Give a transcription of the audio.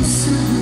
sun.